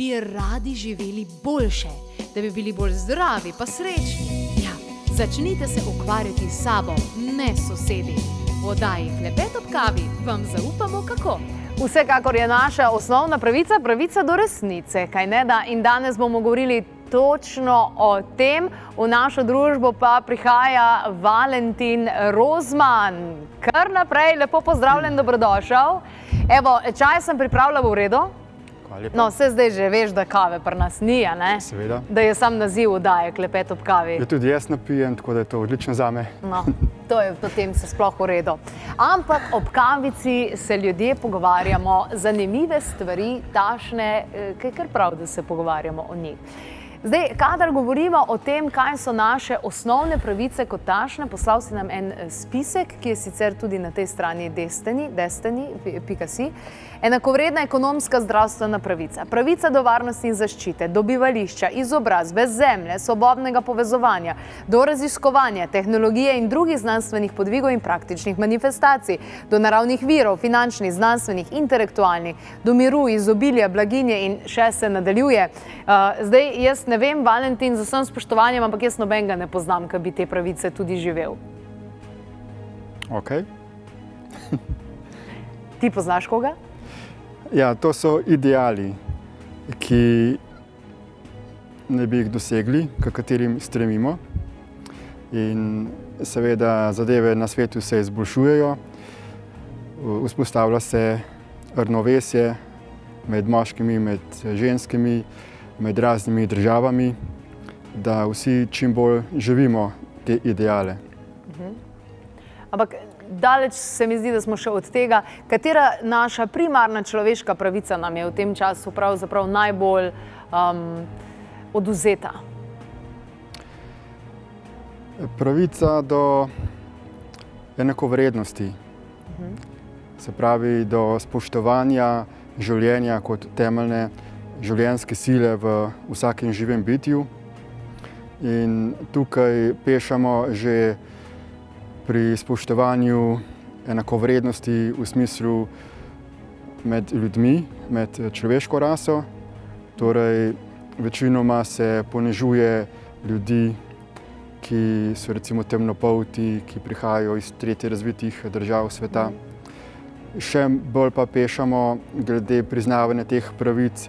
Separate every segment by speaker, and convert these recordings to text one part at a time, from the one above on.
Speaker 1: bi radi živeli boljše, da bi bili bolj zdravi, pa srečni. Ja, začnite se ukvarjati s sabo, ne sosedi. V oddaji Klepet ob kavi vam zaupamo, kako.
Speaker 2: Vsekakor je naša osnovna pravica pravica do resnice, kaj ne da. In danes bomo govorili točno o tem. V našo družbo pa prihaja Valentin Rozman. Kar naprej, lepo pozdravljen, dobrodošel. Evo, čaj sem pripravila v redu. No, vse zdaj že veš, da kave pri nas ni?
Speaker 3: Seveda.
Speaker 2: Da je sam naziv daje klepet ob kavi.
Speaker 3: Ja, tudi jaz napijem, tako da je to odlično za me.
Speaker 2: No, to je potem se sploh v redu. Ampak ob kavici se ljudje pogovarjamo zanimive stvari, tašne, eh, kaj kar prav, da se pogovarjamo o njih. Zdaj, kadar govorimo o tem, kaj so naše osnovne pravice kot tašne, poslal si nam en eh, spisek, ki je sicer tudi na tej strani Destiny, Destiny.si. Enakovredna ekonomska zdravstvena pravica, pravica do varnosti in zaščite, do bivališča, izobrazbe, zemlje, svobodnega povezovanja, do raziskovanja, tehnologije in drugih znanstvenih podvigov in praktičnih manifestacij, do naravnih virov, finančnih, znanstvenih, intelektualnih, do miru, izobilja, blaginje in še se nadaljuje. Uh, zdaj, ne vem, Valentin, z vsem spoštovanjem, ampak jaz nobenega ne poznam, ki bi te pravice tudi živel.
Speaker 3: Ok.
Speaker 2: Ti poznaš koga?
Speaker 3: Ja, to so ideali, ki ne bi jih dosegli, k katerim stremimo. In seveda zadeve na svetu se izboljšujejo, vzpostavlja se ravnovesje med moškimi, med ženskimi, med raznimi državami, da vsi čim bolj živimo te ideale.
Speaker 2: Ampak daleč se mi zdi, da smo še od tega, katera naša primarna človeška pravica nam je v tem času pravzaprav najbolj um, oduzeta.
Speaker 3: Pravica do enakovrednosti, se pravi do spoštovanja življenja kot temeljne življenjske sile v vsakem živem bitju. In tukaj pešamo že pri spoštovanju enakovrednosti v smislu med ljudmi, med človeško raso. Torej, večinoma se ponižuje ljudi, ki so recimo temnopolti, ki prihajajo iz tretje razvitih držav sveta. Še bolj pa pešamo glede priznavanja teh pravic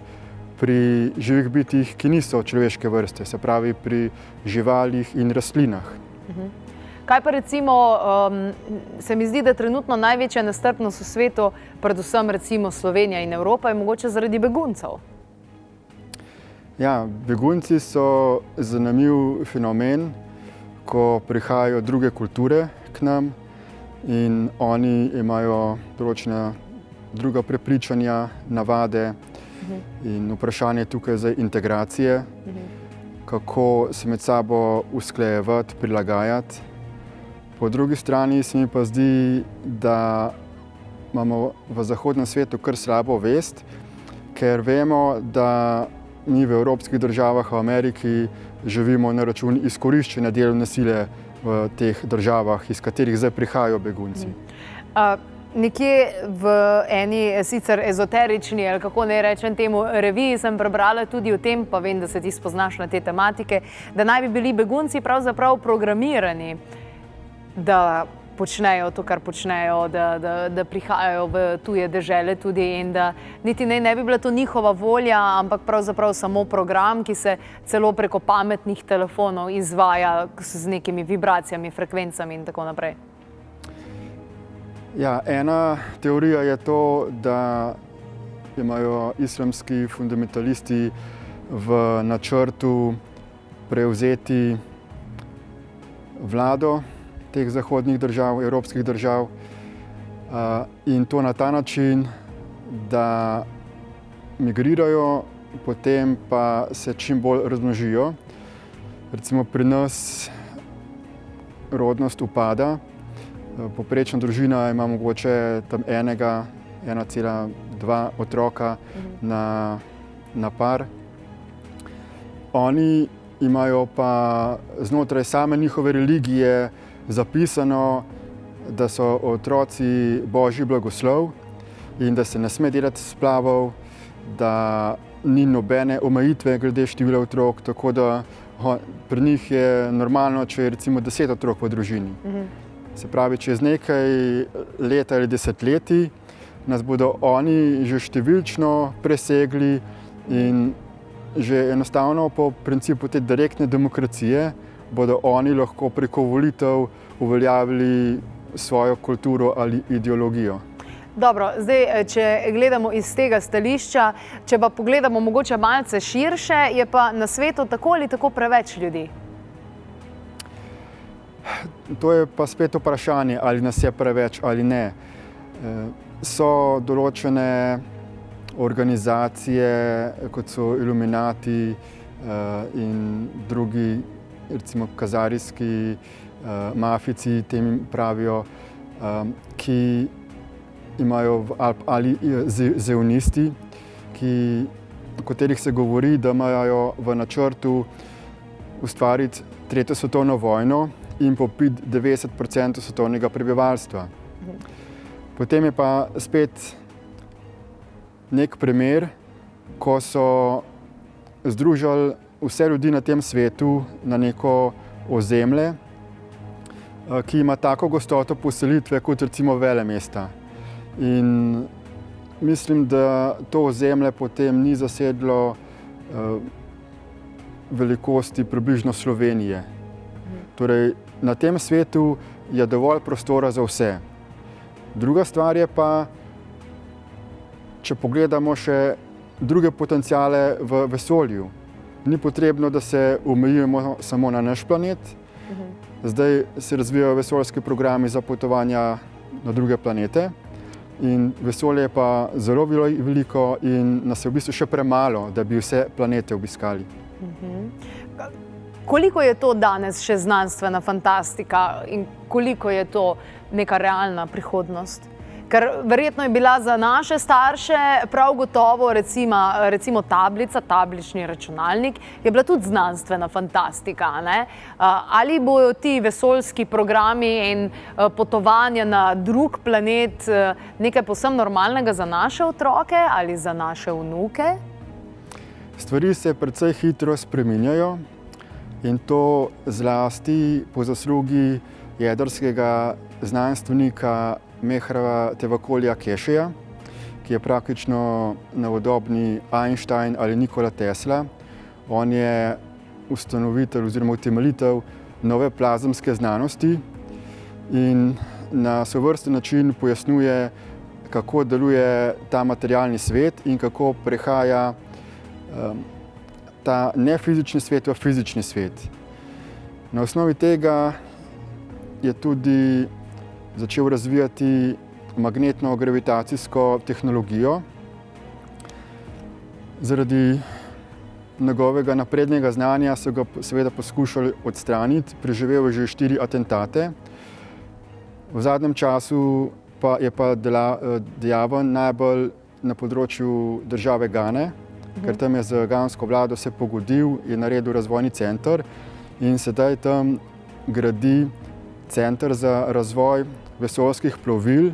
Speaker 3: pri živih bitjih, ki niso človeške vrste, se pravi pri živalih in rastlinah.
Speaker 2: Kaj pa recimo, um, se mi zdi, da trenutno največja nestrpnost v svetu, predvsem recimo Slovenija in Evropa, je mogoče zaradi beguncev?
Speaker 3: Ja, begunci so zanimiv fenomen, ko prihajajo druge kulture k nam in oni imajo določena druga prepričanja, navade in vprašanje tukaj za integracije, kako se med sabo usklajevati, prilagajati. Po drugi strani se mi pa zdi, da imamo v zahodnem svetu kar slabo vest, ker vemo, da mi v evropskih državah, v Ameriki, živimo na račun izkoriščene delovne sile v teh državah, iz katerih zdaj prihajajo begunci.
Speaker 2: Uh, nekje v eni sicer ezoterični, ali kako ne rečem temu, reviji sem prebrala tudi o tem, pa vem, da se ti spoznaš na te tematike, da naj bi bili begunci pravzaprav programirani, da počnejo to, kar počnejo, da, da, da prihajajo v tuje dežele tudi in da niti ne, ne bi bila to njihova volja, ampak pravzaprav samo program, ki se celo preko pametnih telefonov izvaja z nekimi vibracijami, frekvencami in tako naprej.
Speaker 3: Ja, ena teorija je to, da imajo islamski fundamentalisti v načrtu prevzeti vlado teh zahodnih držav, evropskih držav in to na ta način, da migrirajo, potem pa se čim bolj razmnožijo. Recimo pri nas rodnost upada, poprečna družina ima mogoče tam enega, 1,2 otroka na, na par. Oni imajo pa znotraj same njihove religije zapisano, da so otroci božji blagoslov in da se ne sme delati splavov, da ni nobene omejitve glede števila otrok, tako da ho, pri njih je normalno, če je recimo deset otrok v družini. Mhm. Se pravi, čez nekaj let ali desetletij nas bodo oni že številčno presegli in že enostavno po principu te direktne demokracije bodo oni lahko preko volitev uveljavili svojo kulturo ali ideologijo.
Speaker 2: Dobro, zdaj, eh, če gledamo iz tega stališča, če pa pogledamo mogoče malce širše, je pa na svetu tako ali tako preveč ljudi.
Speaker 3: To je pa spet vprašanje, ali nas je preveč ali ne. Eh, so določene organizacije, kot so Illuminati eh, in drugi, recimo kazarijski mafici, tem pravijo, ki imajo ali zeonisti, ki, o katerih se govori, da imajo v načrtu ustvariti tretjo svetovno vojno in popiti 90% svetovnega prebivalstva. Potem je pa spet nek primer, ko so združili vse ljudi na tem svetu na neko ozemlje, eh, ki ima tako gostoto poselitve kot recimo vele mesta. In mislim, da to ozemlje potem ni zasedlo uh, velikosti približno Slovenije. Torej, na tem svetu je dovolj prostora za vse. Druga stvar je pa, če pogledamo še druge potencijale v vesolju. Ni potrebno, da se omejujemo samo na naš planet. Zdaj se razvijajo vesoljski programi za potovanja na druge planete. In vesolje je pa zelo veliko, in nas je v bistvu še premalo, da bi vse planete obiskali.
Speaker 2: Mhm. Koliko je to danes še znanstvena fantastika in koliko je to neka realna prihodnost? Ker verjetno je bila za naše starše prav gotovo recimo, recimo tablica, tablični računalnik, je bila tudi znanstvena fantastika. Ne? Ali bojo ti vesoljski programi in potovanja na drug planet nekaj posebno normalnega za naše otroke ali za naše vnuke?
Speaker 3: Stvari se precej hitro spreminjajo in to zlasti po zaslugi jedrskega znanstvenika Mehrava Tevakolja Kešeja, ki je praktično novodobni Einstein ali Nikola Tesla. On je ustanovitelj oziroma utemeljitelj nove plazemske znanosti in na sovrsten način pojasnjuje, kako deluje ta materialni svet in kako prehaja um, ta nefizični svet v fizični svet. Na osnovi tega je tudi začel razvijati magnetno-gravitacijsko tehnologijo. Zaradi njegovega naprednega znanja so ga seveda poskušali odstraniti, preživel je že štiri atentate. V zadnjem času pa je pa dejaven najbolj na področju države Gane, mhm. ker tam je z gansko vlado se pogodil, je naredil razvojni center in sedaj tam gradi center za razvoj vesoljskih plovil.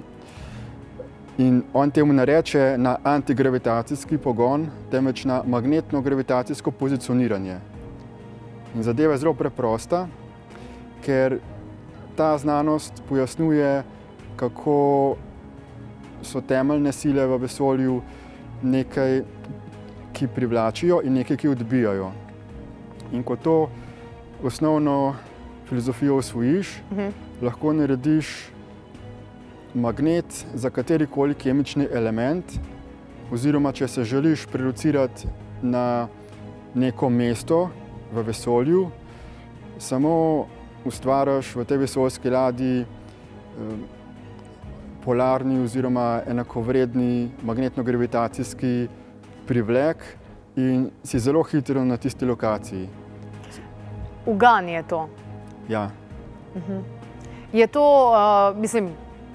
Speaker 3: In on temu ne reče na antigravitacijski pogon, temveč na magnetno-gravitacijsko pozicioniranje. In zadeva je zelo preprosta, ker ta znanost pojasnjuje, kako so temeljne sile v vesolju nekaj, ki privlačijo in nekaj, ki odbijajo. In ko to osnovno filozofijo osvojiš, uh mhm. -huh. lahko narediš magnet za katerikoli kemični element, oziroma če se želiš prelocirati na neko mesto v vesolju, samo ustvariš v tej vesoljski ladji eh, polarni oziroma enakovredni magnetno-gravitacijski privlek in si zelo hitro na tisti lokaciji.
Speaker 2: Ugan je to.
Speaker 3: Ja.
Speaker 2: Mhm. Je to, uh, mislim,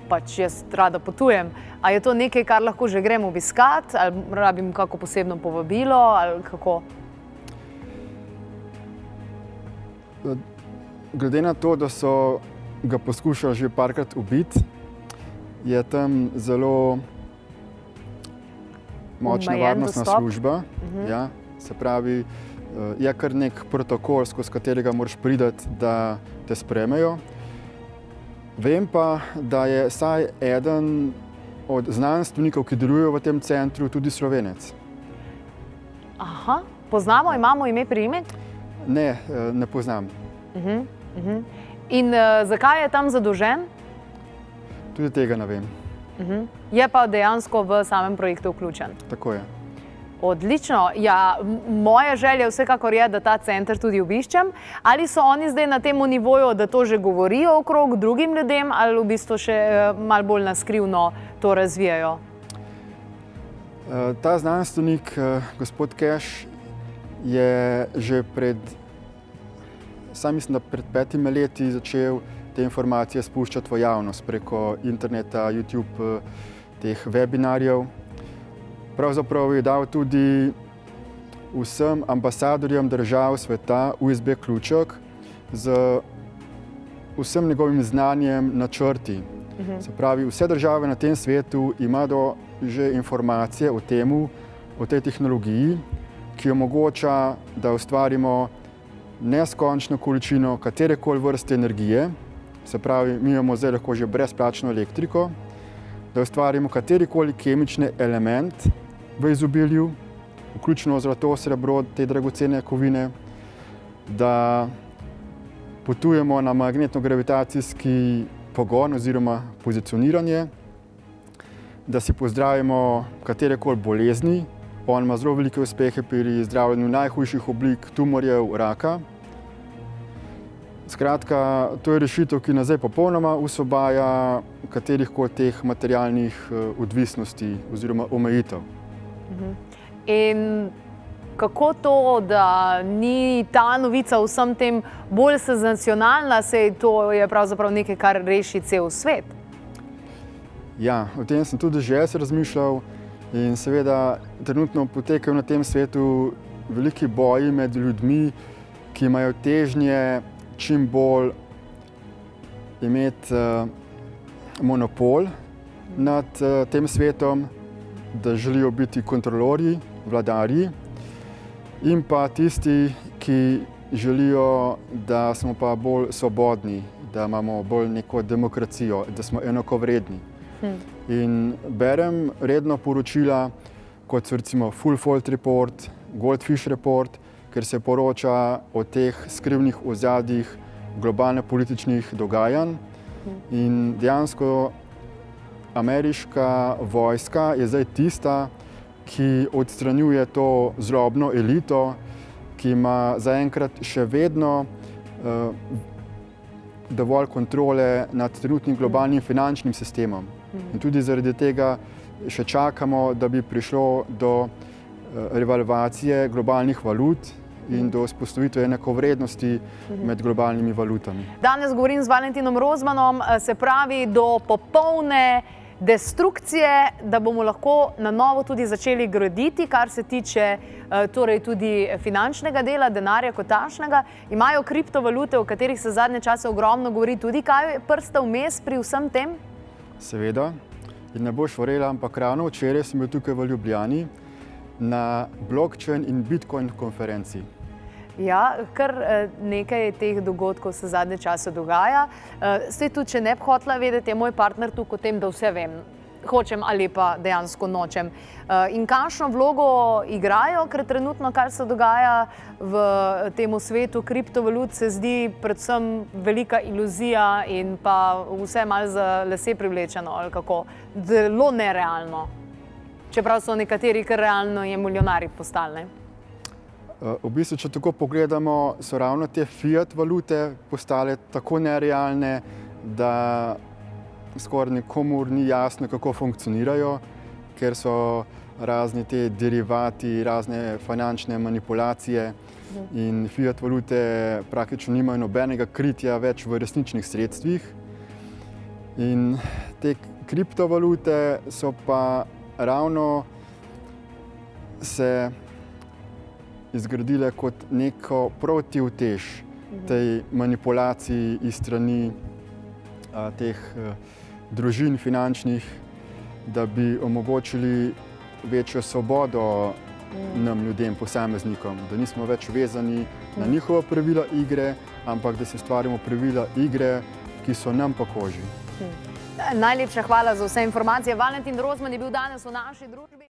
Speaker 2: pač jaz rada potujem. A je to nekaj, kar lahko že gremo obiskat, ali rabim kako posebno povabilo, ali kako?
Speaker 3: Glede na to, da so ga poskušali že parkrat ubiti, je tam zelo močna varnostna
Speaker 2: dostop.
Speaker 3: služba. Ja, se pravi, eh, je kar nek protokol, skozi katerega moraš priti, da te spremejo. Vem pa, da je vsaj eden od znanstvenikov, ki delujejo v tem centru, tudi slovenec.
Speaker 2: Aha, poznamo, imamo ime, priimek.
Speaker 3: Ne, eh, ne poznam.
Speaker 2: In uh, zakaj je tam zadolžen?
Speaker 3: Tudi tega ne vem.
Speaker 2: Je pa dejansko v samem projektu vključen.
Speaker 3: Tako je.
Speaker 2: Odlično. Ja, moja želja vsekakor je, da ta center tudi obiščem. Ali so oni zdaj na tem nivoju, da to že govorijo okrog drugim ljudem, ali v bistvu še eh, malo bolj naskrivno to razvijajo?
Speaker 3: Eh, Ta znanstvenik, eh, gospod Keš, je že pred, sam mislim, da pred petimi leti začel te informacije spuščati v javnost preko interneta, YouTube, eh, teh webinarjev. Pravzaprav je dal tudi vsem ambasadorjem držav sveta USB ključek z vsem njegovim znanjem, načrti. Se pravi, vse države na tem svetu imajo že informacije o tem, o tej tehnologiji, ki omogoča, da ustvarimo neskončno količino katerekoli vrste energije. Se pravi, mi imamo zdaj lahko že brezplačno elektriko, da ustvarimo katerikoli kemični element v izobilju, vključno zlato, srebro, te dragocene kovine, da potujemo na magnetno-gravitacijski pogon oziroma pozicioniranje, da si pozdravimo katerekoli bolezni. On ima zelo velike uspehe pri zdravljenju najhujših oblik tumorjev, raka. Skratka, to je rešitev, ki nas zdaj popolnoma usvobaja katerih koli teh materialnih eh, odvisnosti oziroma omejitev.
Speaker 2: In kako to, da ni ta novica vsem tem bolj senzacionalna, sej to je pravzaprav nekaj, kar reši cel svet?
Speaker 3: Ja, o tem sem tudi že jaz razmišljal in seveda trenutno potekajo na tem svetu veliki boji med ljudmi, ki imajo težnje čim bolj imeti uh, monopol nad uh, tem svetom, da želijo biti kontrolorji, vladarji in pa tisti, ki želijo, da smo pa bolj svobodni, da imamo bolj neko demokracijo, da smo enakovredni. In berem redno poročila, kot so recimo Full Fault Report, Goldfish Report, ker se poroča o teh skrivnih ozadjih globalno političnih dogajanj. In dejansko ameriška vojska je zdaj tista, ki odstranjuje to zlobno elito, ki ima zaenkrat še vedno uh, dovolj kontrole nad trenutnim globalnim finančnim sistemom. In tudi zaradi tega še čakamo, da bi prišlo do uh, revalvacije globalnih valut in do vzpostavitve enakovrednosti med globalnimi valutami.
Speaker 2: Danes govorim z Valentinom Rozmanom, eh, se pravi do popolne destrukcije, da bomo lahko na novo tudi začeli graditi, kar se tiče eh, torej tudi finančnega dela, denarja kot tašnega. Imajo kriptovalute, o katerih se zadnje čase ogromno govori, tudi kaj je prsta vmes pri vsem tem?
Speaker 3: Seveda, in ne boš verjela, ampak ravno včeraj sem bil tukaj v Ljubljani na blockchain in bitcoin konferenci.
Speaker 2: Ja, kar eh, nekaj teh dogodkov se zadnje čase dogaja. Ste tudi, če ne bi hotela vedeti, je moj partner tukaj o tem, da vse vem. Hočem ali pa dejansko nočem. Eh, In kakšno vlogo igrajo, ker trenutno, kar se dogaja v tem svetu kriptovalut, se zdi predvsem velika iluzija in pa vse malo za lase privlečeno, ali kako zelo nerealno. Čeprav so nekateri kar realno je milijonari postali.
Speaker 3: Eh, V bistvu, če tako pogledamo, so ravno te fiat valute postale tako nerealne, da skoraj nikomur ni jasno, kako funkcionirajo, ker so razni te derivati, razne finančne manipulacije in fiat valute praktično nimajo nobenega kritja več v resničnih sredstvih. In te kriptovalute so pa ravno se izgradile kot neko protivtež tej manipulaciji iz strani a, teh a, družin finančnih, da bi omogočili večjo svobodo nam, ljudem, posameznikom, da nismo več vezani na njihova pravila igre, ampak da si ustvarjamo pravila igre, ki so nam po koži.
Speaker 2: Najlepša hvala za vse informacije. Valentin Rozman je bil danes v naši družbi.